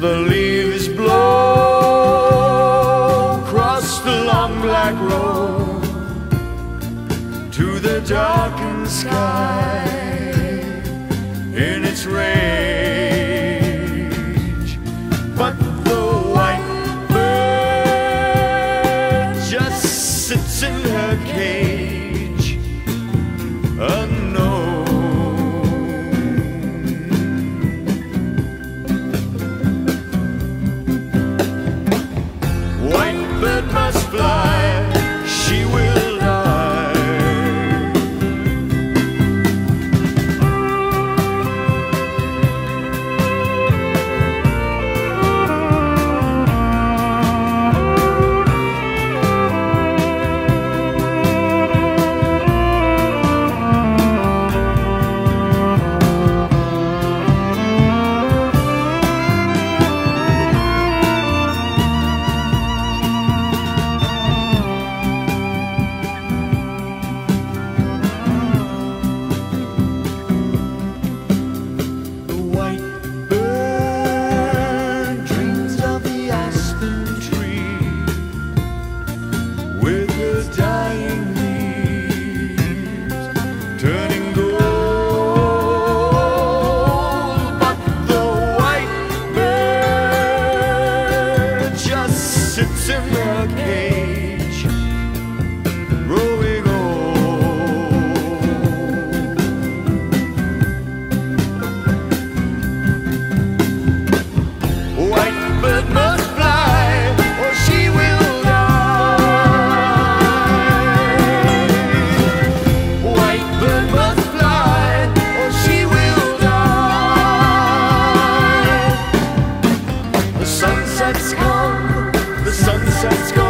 The leaves blow across the long black road to the darkened sky in its rage. came. Let's go.